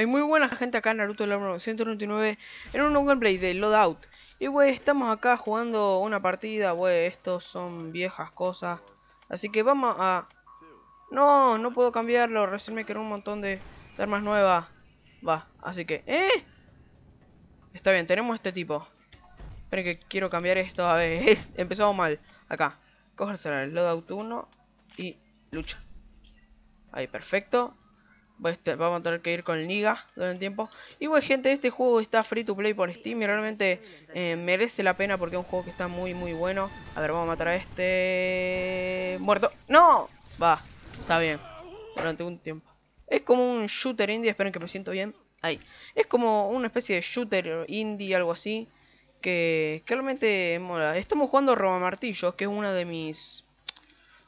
Hay muy buena gente acá en Naruto del 199 en un gameplay de Loadout. Y wey, estamos acá jugando una partida, wey, estos son viejas cosas. Así que vamos a... No, no puedo cambiarlo, recién me quedó un montón de, armas nuevas. Va, así que... ¡Eh! Está bien, tenemos este tipo. Esperen que quiero cambiar esto, a ver, empezamos mal. Acá, coge el Loadout 1 y lucha. Ahí, perfecto. Vamos a tener que ir con Liga durante el tiempo. Y bueno, gente, este juego está free to play por Steam y realmente eh, merece la pena porque es un juego que está muy, muy bueno. A ver, vamos a matar a este... Muerto. ¡No! Va, está bien. Durante un tiempo. Es como un shooter indie, esperen que me siento bien. Ahí. Es como una especie de shooter indie, algo así. Que, realmente mola. Estamos jugando Roma Martillos, que es una de mis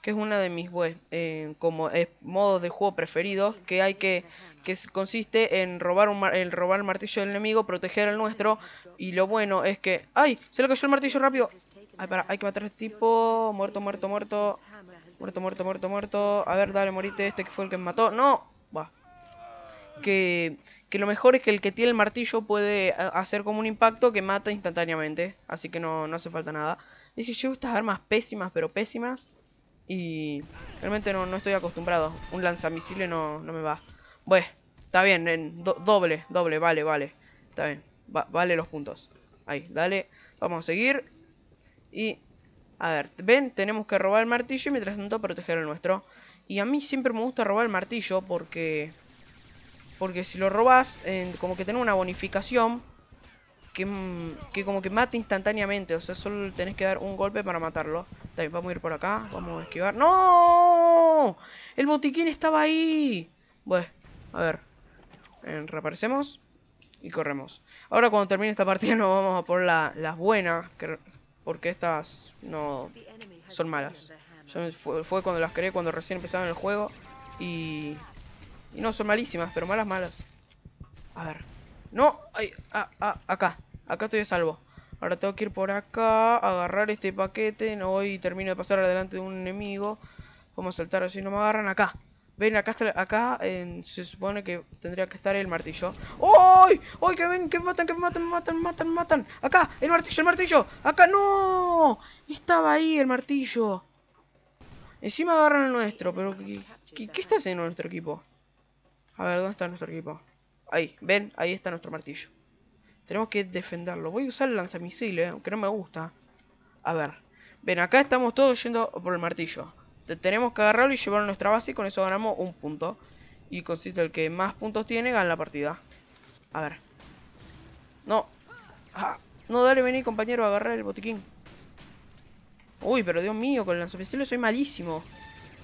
que es una de mis pues, eh, como modos de juego preferidos, que hay que que consiste en robar un el robar el martillo del enemigo, proteger el nuestro y lo bueno es que ¡ay! Se le cayó el martillo rápido. Ay, para, hay que matar a este tipo, muerto, muerto, muerto. Muerto, muerto, muerto, muerto. A ver, dale, morite, este que fue el que me mató. ¡No! Va. Que que lo mejor es que el que tiene el martillo puede eh, hacer como un impacto que mata instantáneamente, así que no, no hace falta nada. Dice, yo estas armas pésimas, pero pésimas. Y realmente no, no estoy acostumbrado. Un lanzamisiles no, no me va. Bueno, está bien, en doble, doble, vale, vale. Está bien, vale los puntos. Ahí, dale, vamos a seguir. Y, a ver, ven, tenemos que robar el martillo y mientras tanto proteger el nuestro. Y a mí siempre me gusta robar el martillo porque... Porque si lo robas, como que tiene una bonificación que, que como que mata instantáneamente. O sea, solo tenés que dar un golpe para matarlo. También vamos a ir por acá. Vamos a esquivar. ¡No! El botiquín estaba ahí. Bueno, a ver. reaparecemos. Y corremos. Ahora cuando termine esta partida nos vamos a por las buenas. porque estas no son malas. fue, cuando las creé, cuando recién empezaron el juego. Y, y no son malísimas, pero malas, malas. A ver. No, ay, ah, ah, acá. Acá estoy a salvo. Ahora tengo que ir por acá, agarrar este paquete. No voy y termino de pasar adelante de un enemigo. Vamos a saltar así, no me agarran acá. Ven, acá acá se supone que tendría que estar el martillo. ¡Ay! ¡Ay! Que ven, que me matan, que me matan, matan, matan, matan. Acá, el martillo, el martillo. Acá, no. Estaba ahí el martillo. Encima agarran el nuestro, pero ¿qué, qué, qué está haciendo nuestro equipo? A ver, ¿dónde está nuestro equipo? Ahí, ven, ahí está nuestro martillo. Tenemos que defenderlo. Voy a usar el lanzamisiles, aunque no me gusta. A ver. Ven, acá estamos todos yendo por el martillo. tenemos que agarrarlo y llevarlo a nuestra base y con eso ganamos un punto. Y consiste el que más puntos tiene, gana la partida. A ver. No. Ah, no, dale, vení, compañero, a agarrar el botiquín. Uy, pero Dios mío, con el lanzamisiles soy malísimo.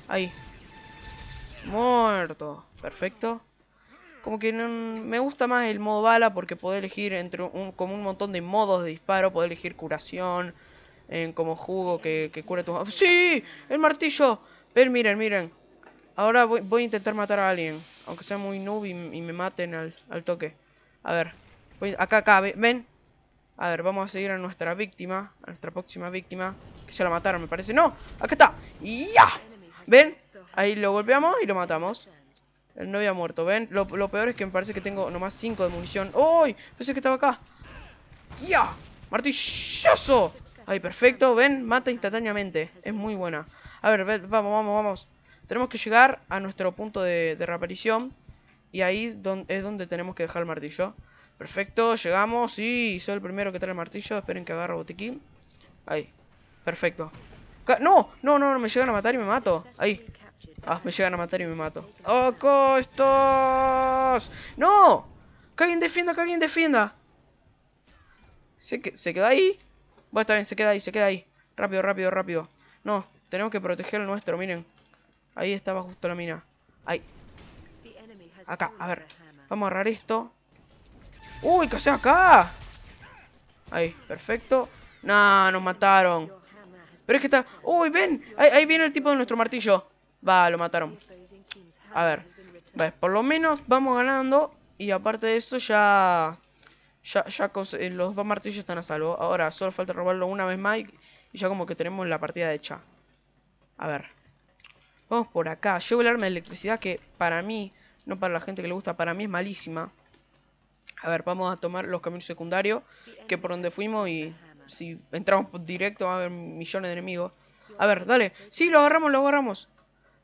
Ahí. Muerto. Perfecto. Como que no, me gusta más el modo bala porque puedo elegir entre un, como un montón de modos de disparo. Puedo elegir curación, en como jugo que, que cura tu... ¡Sí! ¡El martillo! Ven, miren, miren. Ahora voy, a intentar matar a alguien. Aunque sea muy noob y, me maten al, toque. A ver. acá, acá, ven. A ver, vamos a seguir a nuestra víctima. A nuestra próxima víctima. Que ya la mataron, me parece. ¡No! ¡Acá está! ¡Ya! ¿Ven? Ahí lo golpeamos y lo matamos. No había muerto, ¿ven? Lo, peor es que me parece que tengo nomás 5 de munición. ¡Uy! Pensé que estaba acá. ¡Ya! ¡Martillazo! Ahí, perfecto, ven, mata instantáneamente. Es muy buena. A ver, vamos, vamos, vamos. Tenemos que llegar a nuestro punto de, reaparición. Y ahí es donde tenemos que dejar el martillo. Perfecto, llegamos. Sí, soy el primero que trae el martillo. Esperen que agarre botiquín. Ahí, perfecto. ¡No! No, no, no, me llegan a matar y me mato. Ahí, Ah, me llegan a matar y me mato. ¡Oh, costos! ¡No! ¡Que alguien defienda, que alguien defienda! ¿Se, que, ¿Se queda ahí? Bueno, está bien, se queda ahí, se queda ahí. Rápido, rápido, rápido. No, tenemos que proteger el nuestro, miren. Ahí estaba justo la mina. Ahí. Acá, a ver. Vamos a agarrar esto. ¡Uy, qué hace acá! Ahí, perfecto. Nah, nos mataron. Pero es que está... ¡Uy, ven! Ahí, ahí viene el tipo de nuestro martillo. Va, lo mataron. A ver. por lo menos vamos ganando. Y aparte de eso ya... Ya, ya eh, los dos martillos están a salvo. Ahora solo falta robarlo una vez más. Y, ya como que tenemos la partida hecha. A ver. Vamos por acá. Llevo el arma de electricidad que para mí no para la gente que le gusta, para mí es malísima. A ver, vamos a tomar los caminos secundarios, que por donde fuimos y si entramos directo va a haber millones de enemigos. A ver, dale. Sí, lo agarramos, lo agarramos.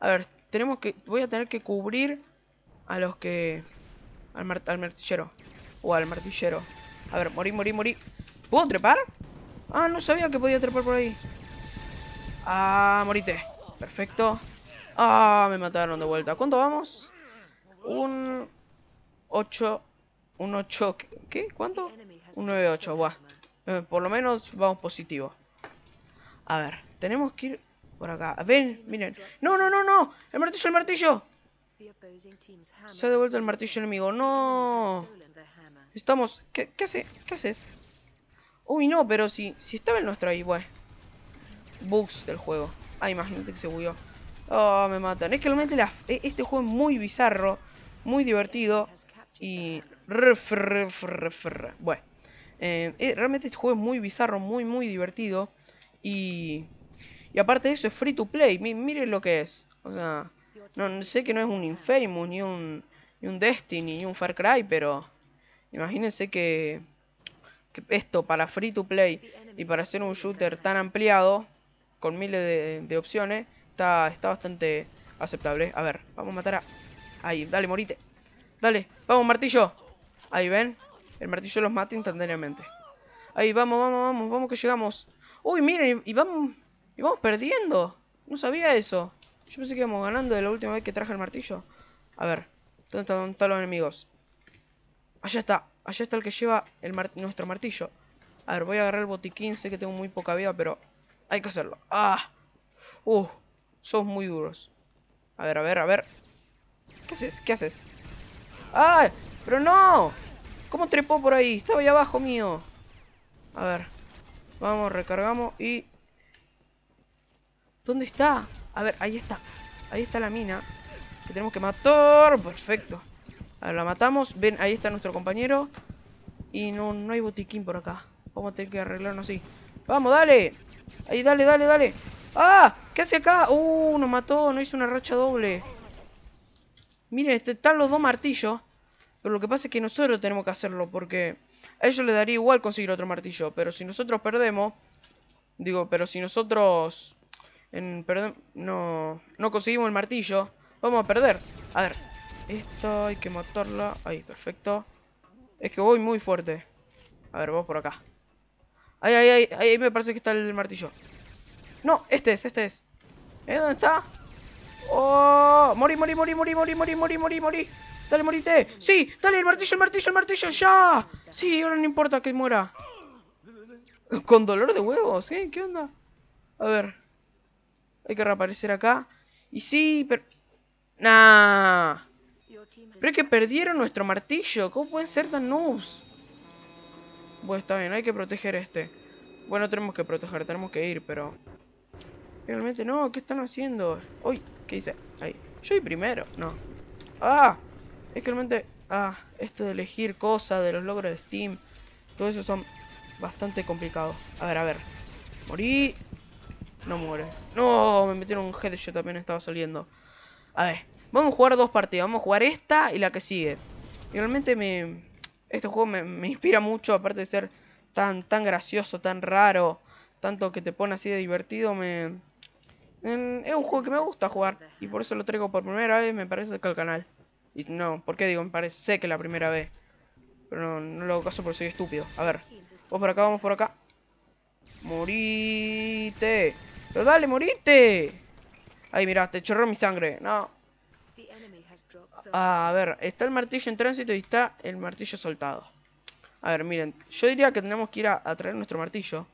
A ver, tenemos que... Voy a tener que cubrir a los que... Al, al martillero. O al martillero. A ver, morí, morí, morí. ¿Puedo trepar? Ah, no sabía que podía trepar por ahí. Ah, morite. Perfecto. Ah, me mataron de vuelta. ¿Cuánto vamos? Un 8. Un 8. ¿Qué? ¿Cuánto? Un 9-8. Buah. Eh, por lo menos vamos positivo. A ver, tenemos que ir por acá. Ven, miren. ¡No, no, no, no! ¡El martillo, el martillo! Se ha devuelto el martillo enemigo. ¡No! Estamos... ¿Qué, qué hace? ¿Qué haces? Uy, no, pero si, si estaba el nuestro ahí, bueno. Bugs del juego. Ah, imagínate que se bugueó. Oh, me matan. Es que realmente e, este juego es muy bizarro, muy divertido y... Bueno. Eh, eh, realmente este juego es muy bizarro, muy, muy divertido. Y... Y aparte de eso es free to play. miren lo que es. O sea... No, sé que no es un Infamous, ni un, ni un Destiny, ni un Far Cry, pero... Imagínense que esto para free to play y para hacer un shooter tan ampliado, con miles de, opciones, está, está bastante aceptable. A ver, vamos a matar a... Ahí, dale, morite. Dale, vamos, martillo. Ahí, ¿ven? El martillo los mata instantáneamente. Ahí, vamos, vamos, vamos, vamos que llegamos. Uy, miren, y, vamos... Y vamos perdiendo. No sabía eso. Yo pensé que íbamos ganando de la última vez que traje el martillo. A ver, ¿dónde ¿dónde están los enemigos? Allá está. Allá está el que lleva el nuestro martillo. A ver, voy a agarrar el botiquín. Sé que tengo muy poca vida, pero hay que hacerlo. ¡Ah! ¡Uh! Sos muy duros. A ver, a ver, a ver. ¿Qué haces? ¿Qué haces? ¡Ah! ¡Pero no! ¿Cómo trepó por ahí? Estaba ahí abajo mío. A ver. Vamos, recargamos y... ¿Dónde está? A ver, ahí está. Ahí está la mina. Que tenemos que matar. Perfecto. A ver, la matamos. Ven, ahí está nuestro compañero. Y no, no hay botiquín por acá. Vamos a tener que arreglarnos así. ¡Vamos, dale! Ahí, dale, dale, dale. ¡Ah! ¿Qué hace acá? ¡Uh! Nos mató, no hizo una racha doble. Miren, este, están los dos martillos. Pero lo que pasa es que nosotros tenemos que hacerlo porque a ellos les daría igual conseguir otro martillo. Pero si nosotros perdemos... Digo, pero si nosotros... En, no, no conseguimos el martillo, vamos a perder. A ver, esto hay que matarla. Ahí, perfecto. Es que voy muy fuerte. A ver, vamos por acá. Ahí, ahí, ahí, ahí me parece que está el martillo. No, este es, este es. ¿Eh? ¿Dónde está? ¡Oh! ¡Morí, morí, morí, morí, morí, morí, morí, morí, morí! ¡Dale, morite! ¡Sí! ¡Dale, el martillo, el martillo, el martillo! ¡Ya! Sí, ahora no importa que muera. Con dolor de huevos, ¿eh? ¿Qué onda? A ver. Hay que reaparecer acá. Y sí, pero... Nah. Pero es que perdieron nuestro martillo. ¿Cómo pueden ser tan noobs? Bueno, está bien, hay que proteger este. Bueno, tenemos que proteger, tenemos que ir, pero... Realmente no, ¿qué están haciendo? Uy, ¿qué hice? Ahí. Yo primero, no. ¡Ah! Es que realmente... Ah, esto de elegir cosas, de los logros de Steam. Todo eso son bastante complicados. A ver, a ver. Morí. No muere. No, me metieron un head, yo también estaba saliendo. A ver. Vamos a jugar dos partidas. Vamos a jugar esta y la que sigue. realmente me... Este juego me, inspira mucho, aparte de ser tan, tan gracioso, tan raro. Tanto que te pone así de divertido, me... es un juego que me gusta jugar. Y por eso lo traigo por primera vez, me parece que al canal. Y no, ¿por qué digo? Me parece sé que la primera vez. Pero no, no lo hago caso porque soy estúpido. A ver. Vamos por acá, vamos por acá. Morite. Pero dale, morite. Ahí, mira, te chorró mi sangre. No. A ver, está el martillo en tránsito y está el martillo soltado. A ver, miren, yo diría que tenemos que ir a, traer nuestro martillo.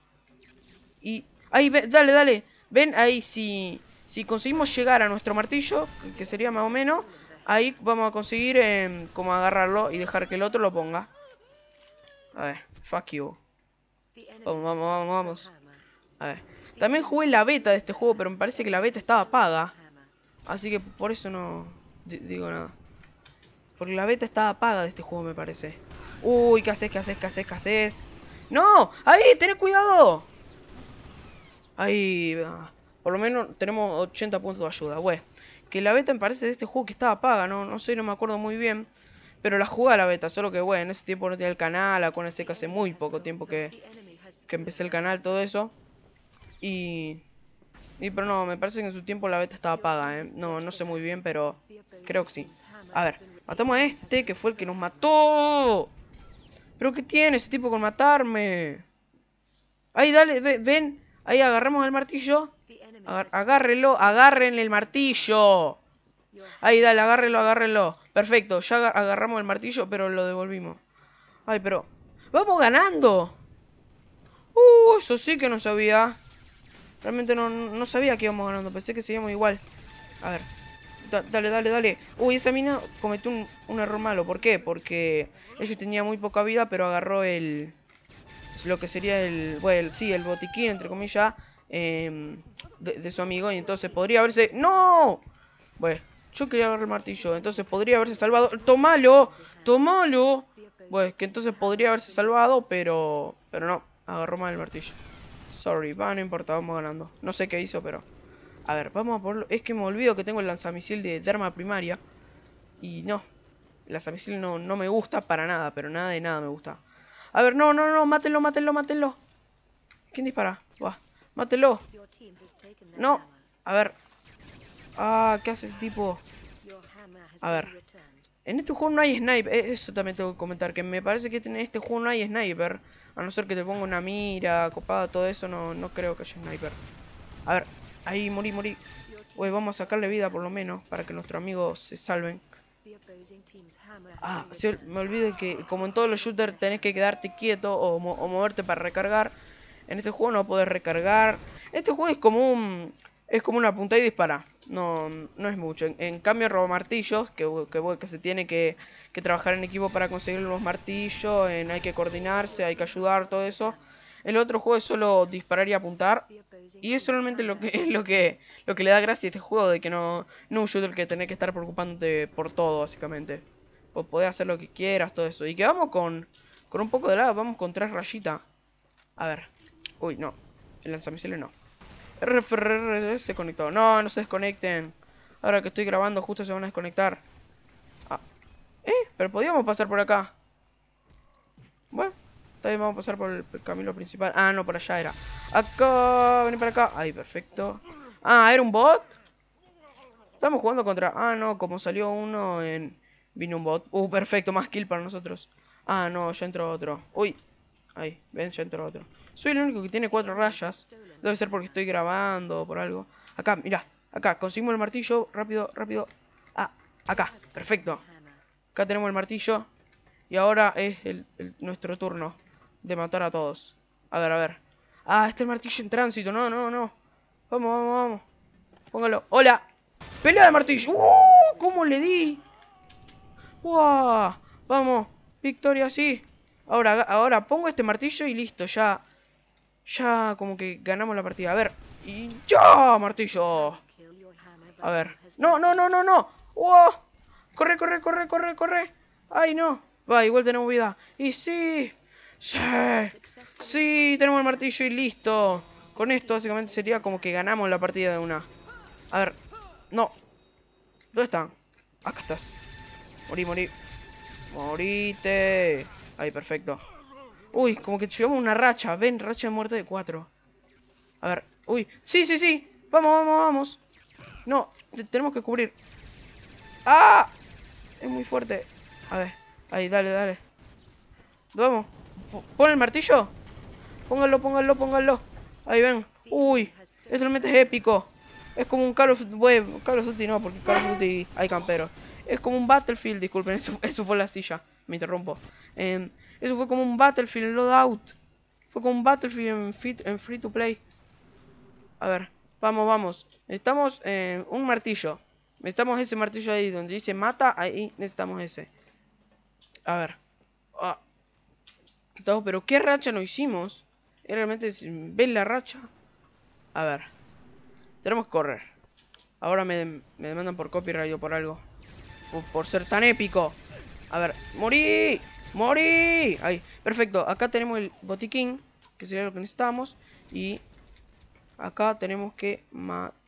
Y... Ahí, dale, dale. Ven ahí, si, si conseguimos llegar a nuestro martillo, que, sería más o menos, ahí vamos a conseguir em, como agarrarlo y dejar que el otro lo ponga. A ver, fuck you. Vamos, vamos, vamos, vamos. A ver. También jugué la beta de este juego, pero me parece que la beta estaba paga. Así que por eso no digo nada. Porque la beta estaba paga de este juego, me parece. Uy, ¿qué haces? ¿Qué haces? ¿Qué haces? ¿Qué haces? ¡No! ¡Ahí! ¡Tened cuidado! Ahí... Por lo menos tenemos 80 puntos de ayuda. Güey. que la beta me parece de este juego que estaba paga, no, no sé, no me acuerdo muy bien. Pero la jugué a la beta, solo que bueno, en ese tiempo no tenía el canal, acuérdense que hace muy poco tiempo que, que empecé el canal, todo eso. Y... Y pero no, me parece que en su tiempo la beta estaba paga, ¿eh? No, no sé muy bien, pero creo que sí. A ver, matamos a este, que fue el que nos mató. ¿Pero qué tiene ese tipo con matarme? Ahí, dale, ven. Ahí agarramos el martillo. agárrelo, agarren el martillo. Ahí, dale, agárrelo, agárrenlo. Perfecto, ya agarramos el martillo, pero lo devolvimos. Ay, pero... ¡Vamos ganando! Uh, eso sí que no sabía. Realmente no, sabía que íbamos ganando. Pensé que seguíamos igual. A ver. dale, dale, dale. Uy, esa mina cometió un, error malo. ¿Por qué? Porque ella tenía muy poca vida, pero agarró el... Lo que sería el... Bueno, sí, el botiquín, entre comillas, em, de, su amigo. Y entonces podría haberse... ¡No! Bueno, yo quería agarrar el martillo. Entonces podría haberse salvado. ¡Tómalo! ¡Tómalo! Bueno, que entonces podría haberse salvado, pero... Pero no, agarró mal el martillo. Sorry, va, no importa, vamos ganando. No sé qué hizo, pero... A ver, vamos a ponerlo... Es que me olvido que tengo el lanzamisil de derma primaria. Y no. El lanzamisil no, no me gusta para nada, pero nada de nada me gusta. A ver, no, no, no, mátenlo, mátenlo, mátenlo. ¿Quién dispara? Va, mátenlo. No, a ver. Ah, ¿qué hace ese tipo? A ver. En este juego no hay sniper. Eh, eso también tengo que comentar. Que me parece que en este juego no hay sniper. A no ser que te ponga una mira, copada, todo eso, no, no creo que haya sniper. A ver, ahí, morí, morí. Uy, vamos a sacarle vida por lo menos, para que nuestros amigos se salven. Ah, me olvidé que como en todos los shooters tenés que quedarte quieto o, moverte para recargar. En este juego no podés recargar. Este juego es como un... Es como una punta y dispara. No, no es mucho. En, cambio, robo martillos, que, que, que se tiene que que trabajar en equipo para conseguir los martillos, en hay que coordinarse, hay que ayudar, todo eso. El otro juego es solo disparar y apuntar. Y es solamente lo que lo que lo que le da gracia a este juego de que no no un shooter que tenés que estar preocupándote por todo básicamente. O podés hacer lo que quieras, todo eso. Y que vamos con con un poco de lado, vamos con tres rayitas. A ver. Uy, no. El lanzamisiles no. RFR se conectó. No, no se desconecten. Ahora que estoy grabando justo se van a desconectar. Pero podíamos pasar por acá. Bueno, también vamos a pasar por el, camino principal. Ah, no, por allá era. Acá, vení para acá. Ahí, perfecto. Ah, ¿era un bot? Estamos jugando contra... Ah, no, como salió uno en... Vino un bot. Uh, perfecto, más kill para nosotros. Ah, no, ya entró otro. Uy. Ahí, ven, ya entró otro. Soy el único que tiene cuatro rayas. Debe ser porque estoy grabando o por algo. Acá, mira. Acá, conseguimos el martillo. Rápido, rápido. Ah, acá. Perfecto. Acá tenemos el martillo. Y ahora es el, nuestro turno de matar a todos. A ver, a ver. Ah, este martillo en tránsito. No, no, no. Vamos, vamos, vamos. Póngalo. ¡Hola! ¡Pelea de martillo! ¡Uh! ¿Cómo le di? ¡Wow! Vamos. Victoria, sí. Ahora, ahora pongo este martillo y listo. Ya. Ya como que ganamos la partida. A ver. Y ya, martillo. A ver. No, no, no, no, no. ¡Wow! Corre, corre, corre, corre, corre. Ay, no. Va, igual tenemos vida. Y sí. Sí. Sí, tenemos el martillo y listo. Con esto básicamente sería como que ganamos la partida de una. A ver. No. ¿Dónde están? Acá estás. Morí, morí. Morite. Ahí, perfecto. Uy, como que llevamos una racha. Ven, racha de muerte de cuatro. A ver. Uy. Sí, sí, sí. Vamos, vamos, vamos. No, tenemos que cubrir. ¡Ah! Es muy fuerte. A ver. Ahí, dale, dale. Vamos. ¿Pon el martillo? Póngalo, póngalo, póngalo. Ahí ven. Uy. Esto realmente es épico. Es como un Call of Duty. Bueno, Call of no, porque Call of Duty hay camperos. Es como un Battlefield, disculpen, eso, fue la silla. Me interrumpo. Em, eso fue como un Battlefield Loadout. Fue como un Battlefield en, en Free to Play. A ver, vamos, vamos. Necesitamos eh, un martillo. Necesitamos ese martillo ahí donde dice mata, ahí necesitamos ese. A ver. Ah. Pero ¿qué racha no hicimos? Realmente ven la racha. A ver. Tenemos que correr. Ahora me, me demandan por copyright o por algo. por ser tan épico. A ver. ¡Morí! ¡Morí! Ahí. Perfecto. Acá tenemos el botiquín. Que sería lo que necesitamos. Y acá tenemos que matar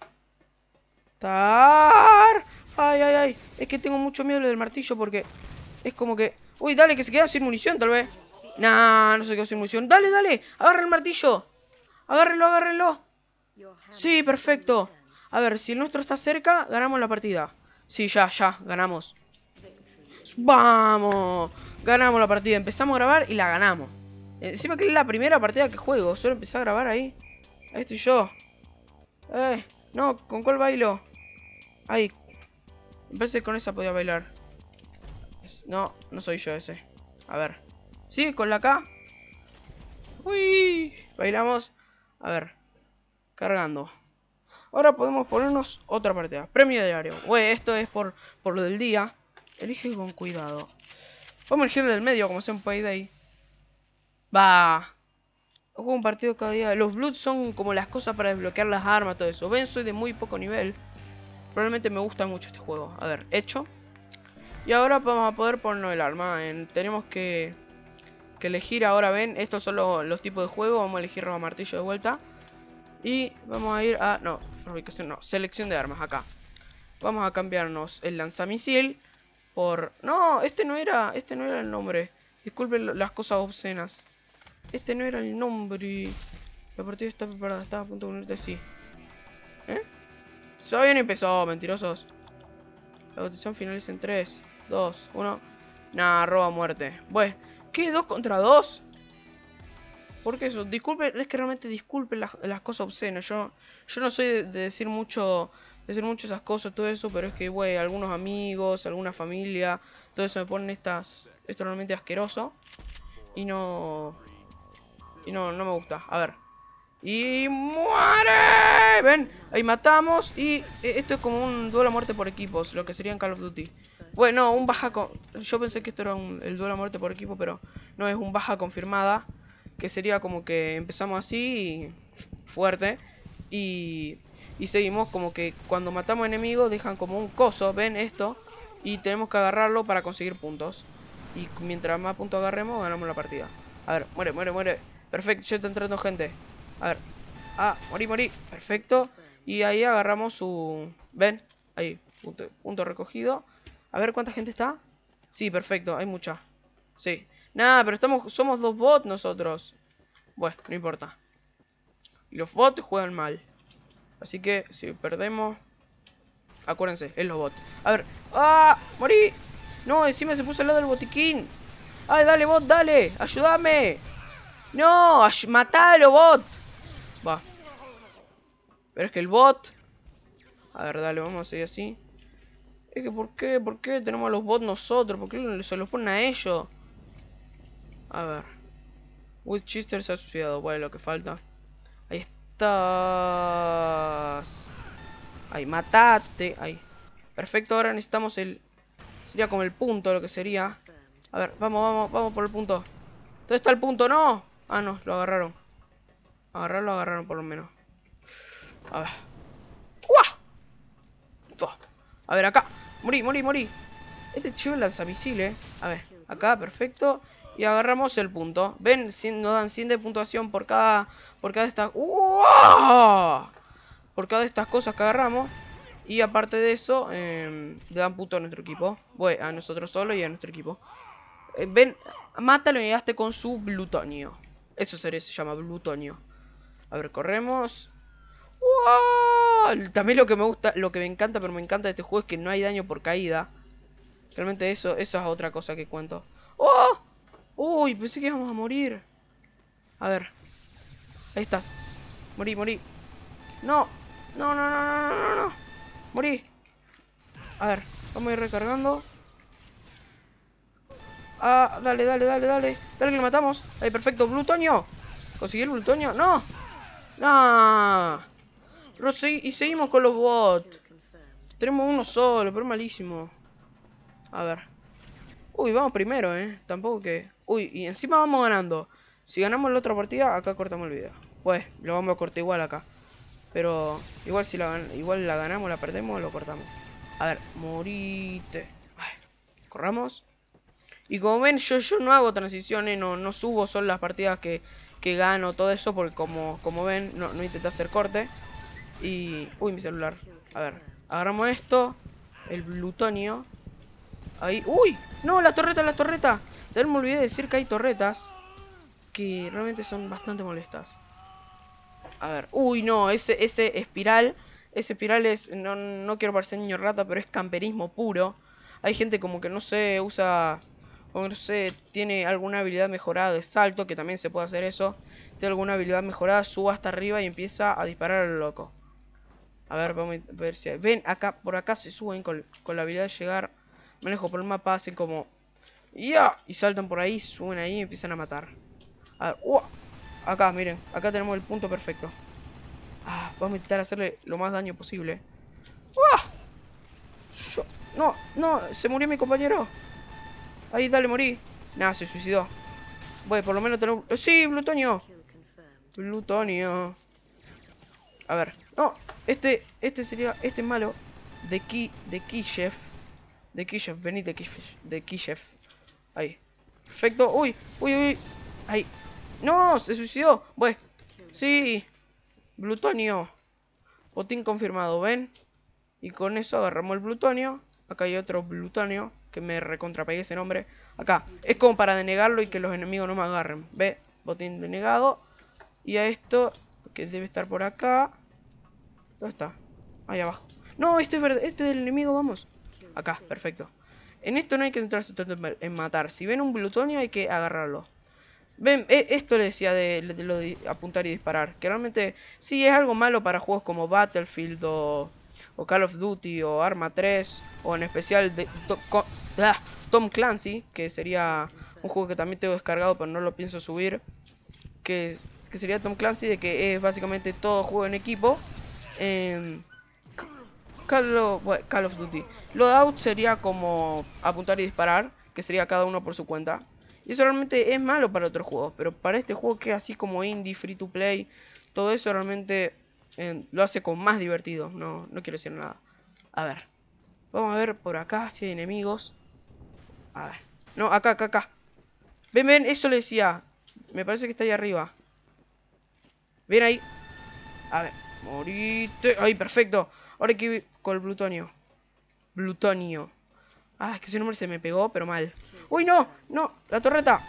¡Tar! Ay, ay, ay. Es que tengo mucho miedo del martillo porque es como que... Uy, dale, que se queda sin munición tal vez. Nah, no se quedó sin munición. Dale, dale. Agarra el martillo. Agárrenlo, agárrenlo. Sí, perfecto. A ver, si el nuestro está cerca, ganamos la partida. Sí, ya, ya, ganamos. ¡Vamos! Ganamos la partida. Empezamos a grabar y la ganamos. Encima que es la primera partida que juego. Solo empecé a grabar ahí. Ahí estoy yo. Eh, no, ¿con cuál bailo? Ahí. Me con esa podía bailar. No, no soy yo ese. A ver. ¿Sí? ¿Con la K? Uy. Bailamos. A ver. Cargando. Ahora podemos ponernos otra partida. Premio diario. Güey, esto es por, por lo del día. Elige con cuidado. Vamos a elegir del medio como sea un payday. Va. Juego un partido cada día. Los Bloods son como las cosas para desbloquear las armas, todo eso. Ven, soy de muy poco nivel. Probablemente me gusta mucho este juego. A ver, hecho. Y ahora vamos a poder ponernos el arma. tenemos que, que elegir ahora, ven, estos son los, tipos de juego. Vamos a elegir roba martillo de vuelta. Y vamos a ir a... No, fabricación no. Selección de armas, acá. Vamos a cambiarnos el lanzamisil por... No, este no era... Este no era el nombre. Disculpen las cosas obscenas. Este no era el nombre. La partida está preparada. Estaba a punto de unirte así. ¿Eh? Todavía no empezó, mentirosos. La votación finaliza en 3, 2, 1. Nah, roba muerte. Bueno, ¿qué? ¿Dos contra dos? ¿Por qué eso? Disculpen, es que realmente disculpen las, cosas obscenas. Yo, yo no soy de, decir mucho decir mucho esas cosas, todo eso, pero es que, güey, algunos amigos, alguna familia, todo eso me ponen estas, esto realmente asqueroso. Y no, y no, no me gusta. A ver. Y muere. Ven, ahí matamos. Y eh, esto es como un duelo a muerte por equipos, lo que sería en Call of Duty. Bueno, un baja con... Yo pensé que esto era el duelo a muerte por equipo, pero no es un baja confirmada. Que sería como que empezamos así, fuerte. Y, y seguimos como que cuando matamos enemigos dejan como un coso, ven esto. Y tenemos que agarrarlo para conseguir puntos. Y mientras más puntos agarremos, ganamos la partida. A ver, muere, muere, muere. Perfecto, ya está entrando gente. A ver. Ah, morí, morí. Perfecto. Y ahí agarramos su... ¿Ven? Ahí, punto, recogido. A ver cuánta gente está. Sí, perfecto, hay mucha. Sí. Nada, pero estamos, somos dos bots nosotros. Bueno, no importa. Y los bots juegan mal. Así que si perdemos... Acuérdense, es los bots. A ver. ¡Ah! ¡Morí! No, encima se puso al lado del botiquín. ¡Ay, dale, bot, dale! ¡Ayúdame! ¡No! ¡Matalo, bot! Va. Pero es que el bot... A ver, dale, vamos a seguir así. Es que, ¿por qué? ¿Por qué tenemos a los bots nosotros? ¿Por qué se los ponen a ellos? A ver. Chester se ha suicidado. Bueno, lo que falta. Ahí estás. Ahí, matate. Ahí. Perfecto, ahora necesitamos el... Sería como el punto, lo que sería. A ver, vamos, vamos, vamos por el punto. ¿Dónde está el punto? ¡No! Ah, no, lo agarraron. Agarrarlo, agarraron por lo menos. A ver. ¡Uah! A ver, acá. Morí, morí, morí. Este chivo lanza misiles. A ver, acá, perfecto. Y agarramos el punto. ¿Ven? nos dan 100 de puntuación por cada... Por cada de estas... Por cada de estas cosas que agarramos. Y aparte de eso, eh, le dan punto a nuestro equipo. Bueno, a nosotros solo y a nuestro equipo. Eh, ven, mátalo y llegaste con su blutonio. Eso se llama blutonio. A ver, corremos. También lo que me gusta, lo que me encanta, pero me encanta de este juego es que no hay daño por caída. Realmente eso, eso es otra cosa que cuento. ¡Oh! Uy, pensé que íbamos a morir. A ver. Ahí estás. Morí, morí. No. No, no, no, no, no, no. Morí. A ver, vamos a ir recargando. Ah, dale, dale, dale, dale. Dale que lo matamos. Ahí, perfecto. Blutonio. ¿Conseguí el Blutonio? ¡No! ¡No! y seguimos con los bots. Tenemos uno solo, pero malísimo. A ver. Uy, vamos primero, ¿eh? Tampoco que... Uy, y encima vamos ganando. Si ganamos la otra partida, acá cortamos el video. Pues, lo vamos a cortar igual acá. Pero igual si la, igual la ganamos, la perdemos, lo cortamos. A ver, morite. corramos. Y como ven, yo, yo no hago transiciones, no, no subo solo las partidas que, que gano, todo eso, porque como, como ven, no, no hacer corte. Y... Uy, mi celular. A ver. Agarramos esto. El plutonio. Ahí. ¡Uy! ¡No! ¡La torreta, la torreta! Ya me olvidé de decir que hay torretas. Que realmente son bastante molestas. A ver. ¡Uy, no! Ese, ese espiral. Ese espiral es. No, no quiero parecer niño rata, pero es camperismo puro. Hay gente como que no sé, usa. O no sé, tiene alguna habilidad mejorada de salto, que también se puede hacer eso. Tiene alguna habilidad mejorada, suba hasta arriba y empieza a disparar al loco. A ver, vamos a ver si... Ven, acá, por acá se suben con, la habilidad de llegar. Manejo por el mapa, hacen como... ¡Ya! Y saltan por ahí, suben ahí y empiezan a matar. A ver, ¡uh! Acá, miren, acá tenemos el punto perfecto. Ah, vamos a intentar hacerle lo más daño posible. ¡Uh! No, no, se murió mi compañero. Ahí, dale, morí. Nada, se suicidó. Voy, por lo menos tener... ¡Sí, Plutonio! Plutonio. A ver. No, este, este sería, este malo de Ki, de Kishev. De Kishev, venid de Kishev, de Kishev. Ahí. Perfecto. Uy, uy, uy. Ahí. No, se suicidó. Bueno, sí. Plutonio. Botín confirmado, ¿ven? Y con eso agarramos el plutonio. Acá hay otro plutonio que me recontrapegué ese nombre. Acá. Es como para denegarlo y que los enemigos no me agarren. ¿Ve? Botín denegado. Y a esto, que debe estar por acá. ¿Dónde está? Ahí abajo. No, este es verdad. Este es el enemigo, vamos. Acá, perfecto. En esto no hay que centrarse tanto en matar. Si ven un plutonio hay que agarrarlo. Ven, e, esto le decía de, lo de apuntar y disparar. Que realmente sí es algo malo para juegos como Battlefield o, Call of Duty o Arma 3. O en especial de, ah, Tom Clancy. Que sería un juego que también tengo descargado pero no lo pienso subir. Que, que sería Tom Clancy de que es básicamente todo juego en equipo. Call, of, Call of Duty. Loadout sería como apuntar y disparar, que sería cada uno por su cuenta. Y eso realmente es malo para otros juegos, pero para este juego que es así como indie, free to play, todo eso realmente eh, lo hace con más divertido. No, no quiero decir nada. A ver. Vamos a ver por acá si hay enemigos. A ver. No, acá, acá, acá. Ven, ven, eso le decía. Me parece que está ahí arriba. Ven ahí. A ver. Morite. Ay, perfecto. Ahora hay que ir con el plutonio. Plutonio. Ah, es que ese nombre se me pegó, pero mal. ¡Uy, no! ¡No! ¡La torreta!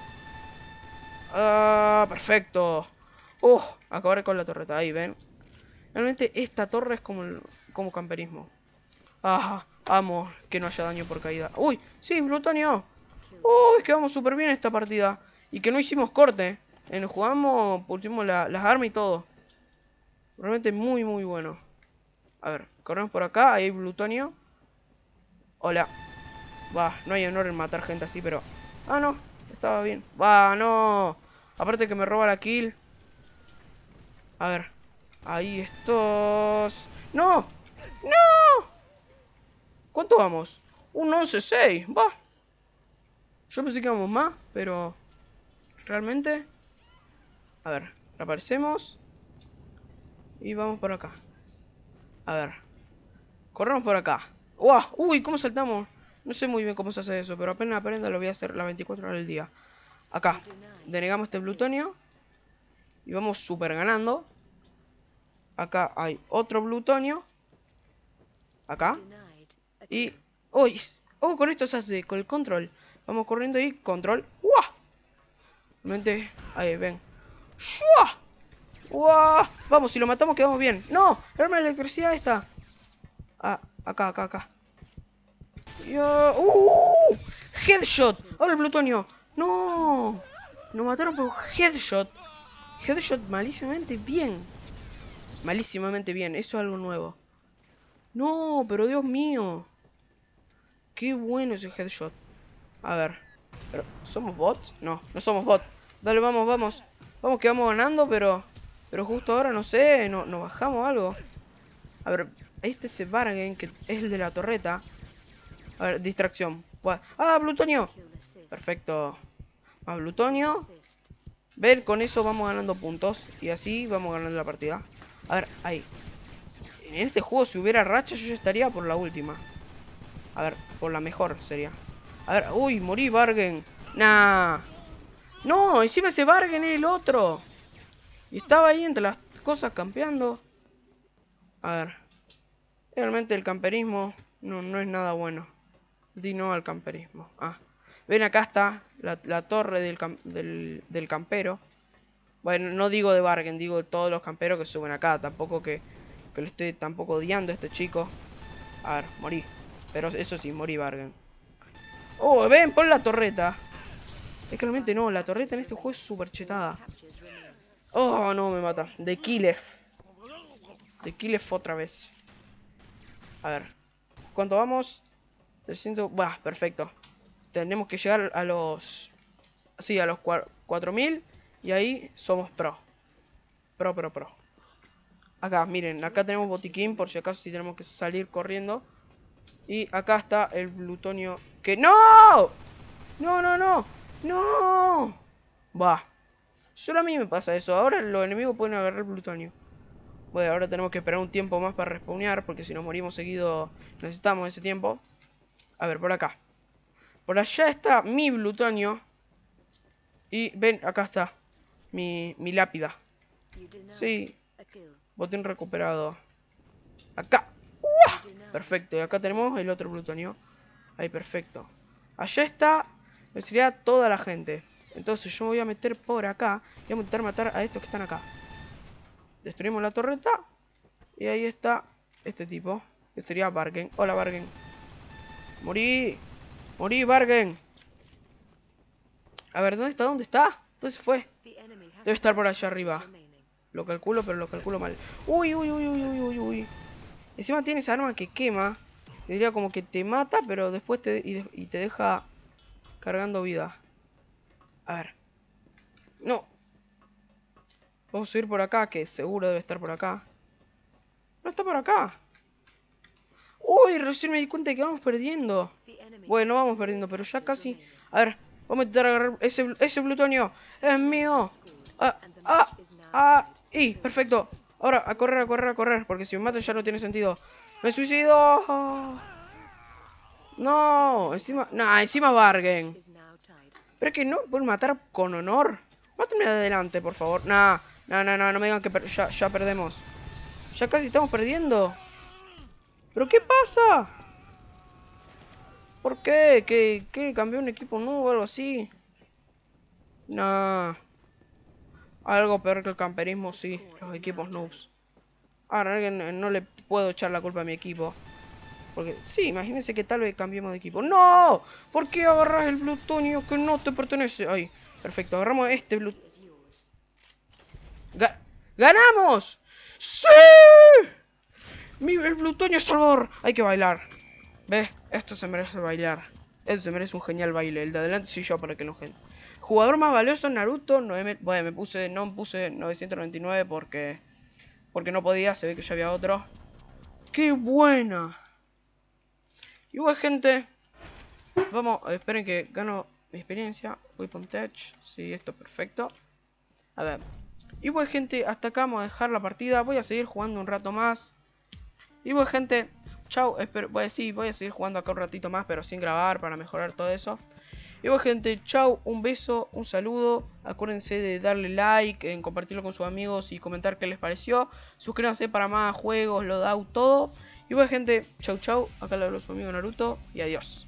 Ah, perfecto. Uh, acabaré con la torreta. Ahí, ¿ven? Realmente esta torre es como, como camperismo. Ah, amo que no haya daño por caída. ¡Uy! ¡Sí, plutonio! ¡Uy! Que vamos súper bien esta partida. Y que no hicimos corte. En jugamos, pusimos las armas y todo. Realmente muy, muy bueno. A ver, corremos por acá. Ahí hay plutonio. Hola. Va, no hay honor en matar gente así, pero... Ah, no. Estaba bien. Va, no. Aparte que me roba la kill. A ver. Ahí estos... ¡No! ¡No! ¿Cuánto vamos? Un 11-6. Va. Yo pensé que íbamos más, pero... Realmente... A ver, aparecemos. Y vamos por acá. A ver. Corremos por acá. ¡Uy! ¡Uy! ¿Cómo saltamos? No sé muy bien cómo se hace eso, pero apenas aprenda lo voy a hacer las 24 horas del día. Acá. Denegamos este plutonio. Y vamos super ganando. Acá hay otro plutonio. Acá. Y... ¡Uy! ¡Oh! Con esto se hace, con el control. Vamos corriendo y control. ¡Uah! Mente. Ahí, ven. ¡Shua! Vamos, si lo matamos quedamos bien. ¡No! El arma de electricidad está. Ah, acá, acá, acá. ¡Uh! Headshot. Ahora el plutonio. No. Nos mataron por headshot. Headshot malísimamente bien. Malísimamente bien. Eso es algo nuevo. No, pero Dios mío. Qué bueno ese headshot. A ver. Pero, ¿Somos bots? No, no somos bots. Dale, vamos, vamos. Vamos que vamos ganando, pero... Pero justo ahora, no sé, no, nos bajamos algo. A ver, este es Bargain, que es el de la torreta. A ver, distracción. ¡Ah, plutonio! Perfecto. Más plutonio. Ver, con eso vamos ganando puntos. Y así vamos ganando la partida. A ver, ahí. En este juego, si hubiera racha, yo estaría por la última. A ver, por la mejor sería. A ver, uy, morí Bargain. Nah. No, encima ese Bargain es el otro. Y estaba ahí entre las cosas campeando. A ver. Realmente el camperismo no, no es nada bueno. Di no al camperismo. Ah. Ven, acá está la, torre del, del, del, campero. Bueno, no digo de Bargen, digo de todos los camperos que suben acá. Tampoco que, que le esté tampoco odiando a este chico. A ver, morí. Pero eso sí, morí Bargen. Oh, ven, pon la torreta. Es que realmente no, la torreta en este juego es súper chetada. Oh, no, me mata. De Kilef. De Kilef otra vez. A ver. ¿Cuánto vamos? 300... Bah, perfecto. Tenemos que llegar a los... Sí, a los 4000. Y ahí somos pro. Pro, pro, pro. Acá, miren, acá tenemos botiquín por si acaso si tenemos que salir corriendo. Y acá está el plutonio que... ¡No! ¡No, no, no! ¡No! Va. Solo a mí me pasa eso. Ahora los enemigos pueden agarrar el plutonio. Bueno, ahora tenemos que esperar un tiempo más para respawnear. Porque si nos morimos seguido necesitamos ese tiempo. A ver, por acá. Por allá está mi plutonio. Y ven, acá está. Mi, mi lápida. Sí. Botín recuperado. Acá. Perfecto, y acá tenemos el otro plutonio. Ahí, perfecto. Allá está, sería toda la gente. Entonces yo me voy a meter por acá. Y voy a intentar matar a estos que están acá. Destruimos la torreta. Y ahí está este tipo. Que sería Bargen. Hola, Bargen. Morí. Morí, Bargen. A ver, ¿dónde está? ¿Dónde está? ¿Dónde se fue? Debe estar por allá arriba. Lo calculo, pero lo calculo mal. Uy, uy, uy, uy, uy, uy. Encima tiene esa arma que quema. Diría como que te mata, pero después te, y, te deja cargando vida. A ver. No. Vamos a ir por acá, que seguro debe estar por acá. No está por acá. Uy, recién me di cuenta de que vamos perdiendo. Bueno, vamos perdiendo, pero ya casi... A ver, vamos a intentar agarrar ese, ese plutonio. Es mío. Ah, ah, ah. Y, perfecto. Ahora, a correr, a correr, a correr. Porque si me mato ya no tiene sentido. ¡Me suicido! No, encima... No, encima Bargen. Pero es que no pueden matar con honor. Mátame adelante, por favor. Nah, no, no, no, no me digan que ya, ya perdemos. Ya casi estamos perdiendo. ¿Pero qué pasa? ¿Por qué? ¿Qué? ¿Qué? ¿Cambió un equipo nuevo o algo así? Nah. Algo peor que el camperismo, sí. Los equipos noobs. Ahora no le puedo echar la culpa a mi equipo. Porque, sí, imagínense que tal vez cambiemos de equipo. ¡No! ¿Por qué agarras el plutonio que no te pertenece? Ay, perfecto. Agarramos este plutonio. ¡Ganamos! ¡Sí! Mi, el plutonio Salvador. Hay que bailar. ¿Ves? Esto se merece bailar. Esto se merece un genial baile. El de adelante soy yo para que no gente. Jugador más valioso Naruto. bueno, me puse, no puse 999 porque porque no podía, se ve que ya había otro. ¡Qué buena! Y bueno, gente. Vamos, esperen que gano mi experiencia. Weapon Tech. Sí, esto es perfecto. A ver. Y bueno, gente, hasta acá vamos a dejar la partida. Voy a seguir jugando un rato más. Y bueno, gente. Chao, espero, decir, voy a seguir jugando acá un ratito más, pero sin grabar para mejorar todo eso. Y bueno gente, chau, un beso, un saludo. Acuérdense de darle like, en compartirlo con sus amigos y comentar qué les pareció. Suscríbanse para más juegos, lo da todo. Y bueno gente, chau chau. Acá le hablo su amigo Naruto y adiós.